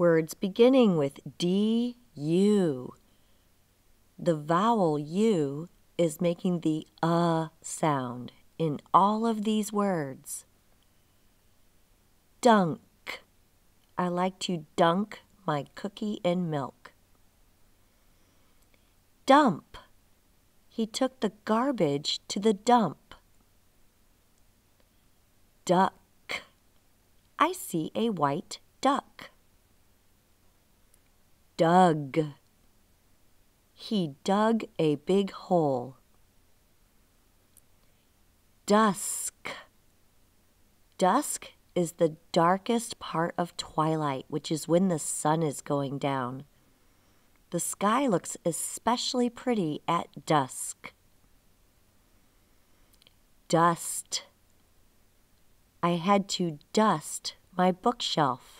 Words beginning with D U. The vowel U is making the uh sound in all of these words. Dunk. I like to dunk my cookie in milk. Dump. He took the garbage to the dump. Duck. I see a white duck. Dug. He dug a big hole. Dusk. Dusk is the darkest part of twilight, which is when the sun is going down. The sky looks especially pretty at dusk. Dust. I had to dust my bookshelf.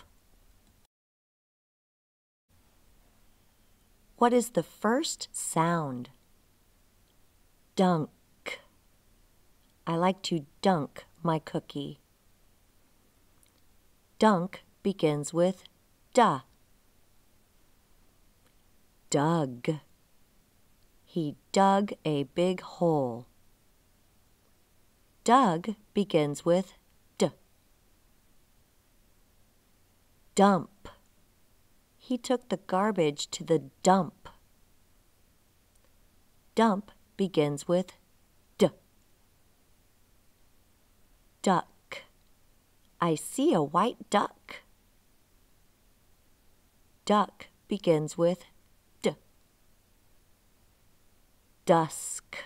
What is the first sound? Dunk. I like to dunk my cookie. Dunk begins with duh. Dug. He dug a big hole. Dug begins with d. Dump. He took the garbage to the dump. Dump begins with d. Duck. I see a white duck. Duck begins with d. Dusk.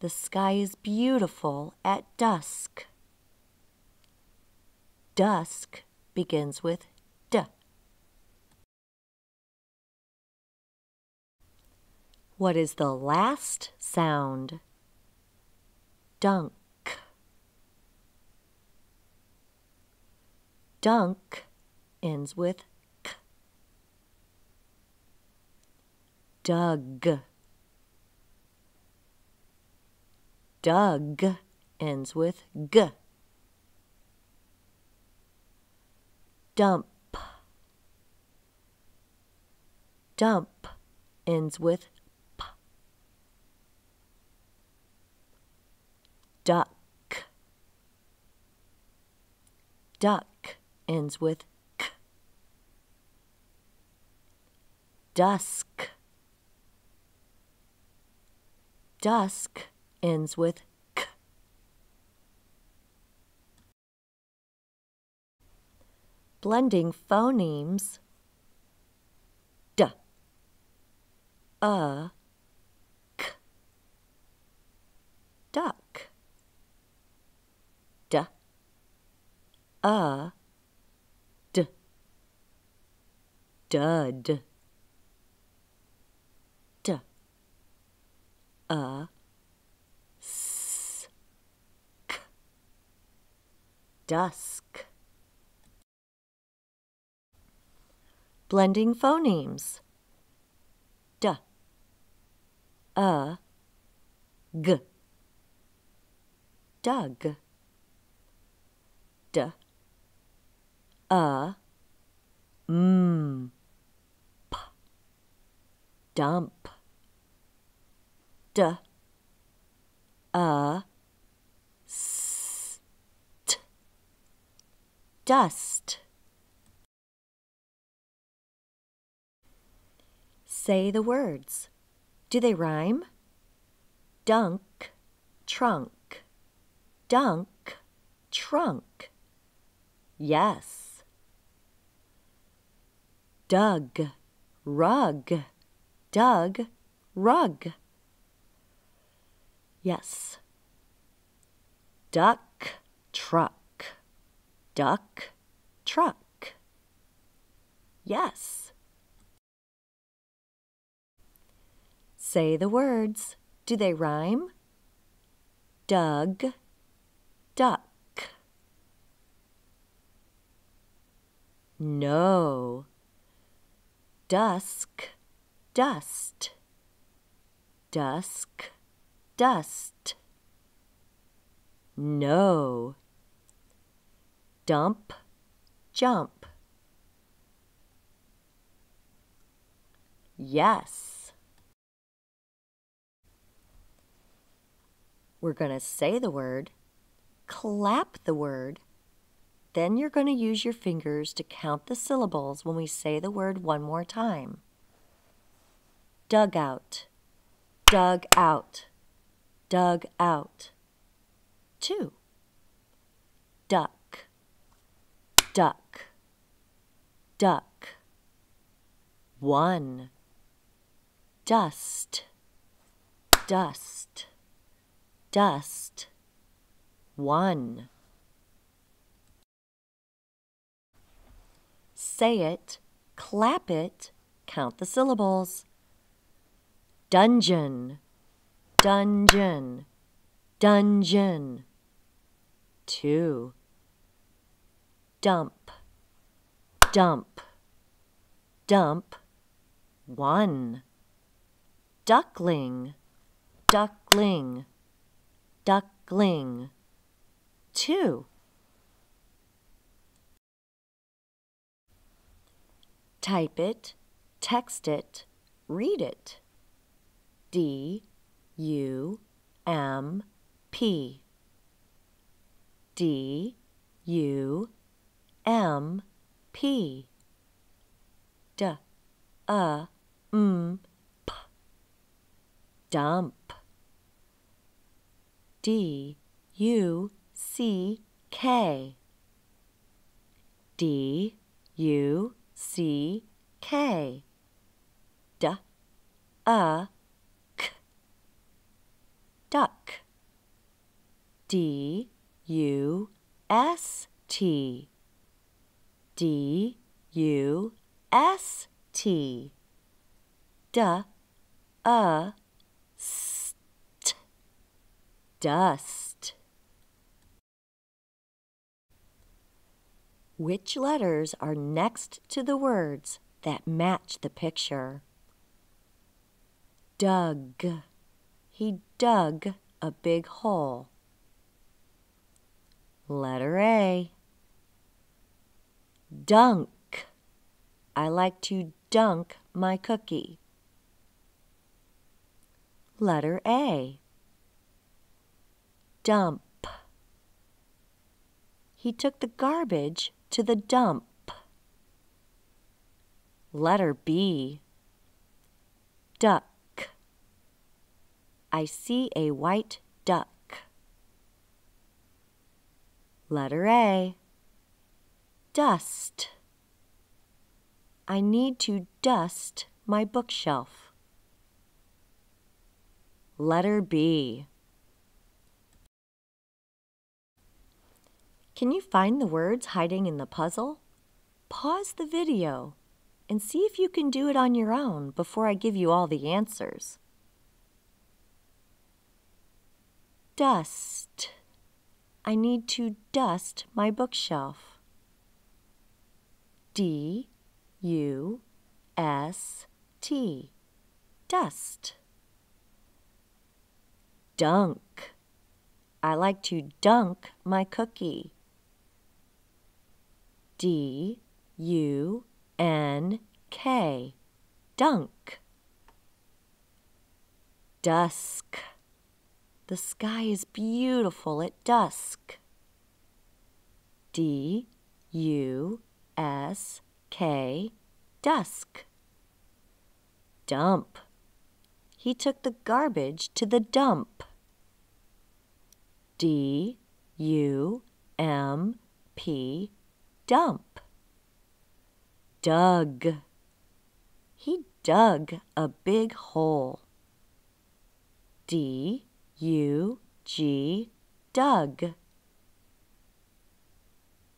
The sky is beautiful at dusk. Dusk begins with What is the last sound? Dunk. Dunk ends with k. Dug. Dug ends with g. Dump. Dump ends with p. Duck. Duck ends with k. Dusk. Dusk ends with k. Blending phonemes. D. Uh. K. Duck. D. Uh dud. D. A. S. K. Dusk. Blending phonemes. D. A. G. Dug. D. A. Mmm dump. D. A. S. T. Dust. Say the words. Do they rhyme? Dunk, trunk. Dunk, trunk. Yes. Dug, rug dug rug. Yes. Duck, truck. Duck, truck. Yes. Say the words. Do they rhyme? Dug, duck. No dusk, dust, dusk, dust. No. Dump, jump. Yes. We're going to say the word, clap the word, then you're going to use your fingers to count the syllables when we say the word one more time. Dug out, dug out, dug out. Two. Duck, duck, duck. One. Dust, dust, dust. One. Say it, clap it, count the syllables. Dungeon, dungeon, dungeon. Two. Dump, dump, dump. One. Duckling, duckling, duckling. Two. Type it, text it, read it. D U M P. D U M P. D A M P. Dump. D U C K. D U C K. D A K. Duck. D U S T. D U S T. D A S T. Dust Which letters are next to the words that match the picture? Dug. He dug a big hole. Letter A. Dunk. I like to dunk my cookie. Letter A. Dump. He took the garbage to the dump. Letter B. Duck. I see a white duck. Letter A. Dust. I need to dust my bookshelf. Letter B. Can you find the words hiding in the puzzle? Pause the video and see if you can do it on your own before I give you all the answers. Dust. I need to dust my bookshelf. D U S T. Dust. Dunk. I like to dunk my cookie. D U N K. Dunk. Dusk. The sky is beautiful at dusk. D U S K dusk. Dump. He took the garbage to the dump. D U M P dump. Dug. He dug a big hole. D U G dug.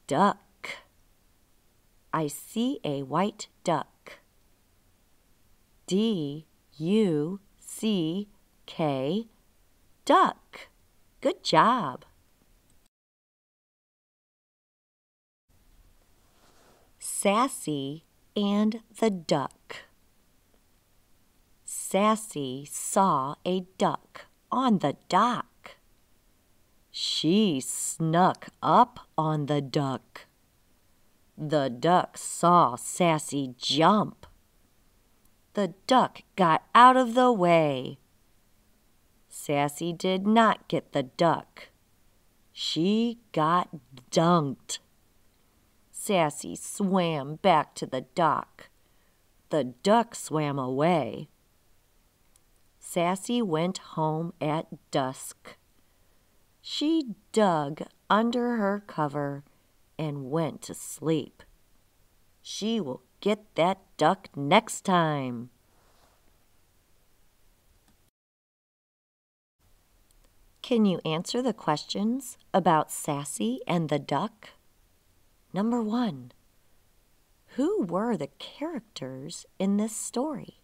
Duck. I see a white duck. D U C K duck. Good job. Sassy and the duck. Sassy saw a duck on the dock. She snuck up on the duck. The duck saw Sassy jump. The duck got out of the way. Sassy did not get the duck. She got dunked. Sassy swam back to the dock. The duck swam away. Sassy went home at dusk. She dug under her cover and went to sleep. She will get that duck next time. Can you answer the questions about Sassy and the duck? Number one, who were the characters in this story?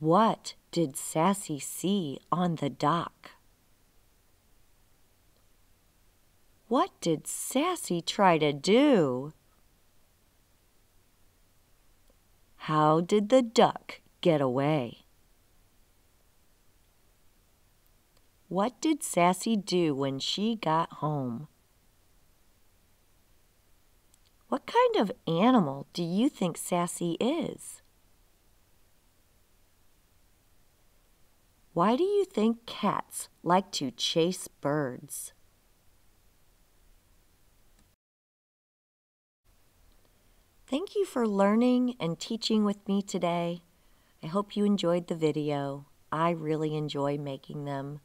What did Sassy see on the dock? What did Sassy try to do? How did the duck get away? What did Sassy do when she got home? What kind of animal do you think Sassy is? Why do you think cats like to chase birds? Thank you for learning and teaching with me today. I hope you enjoyed the video. I really enjoy making them.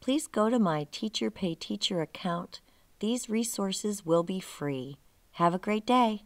Please go to my Teacher Pay Teacher account. These resources will be free. Have a great day.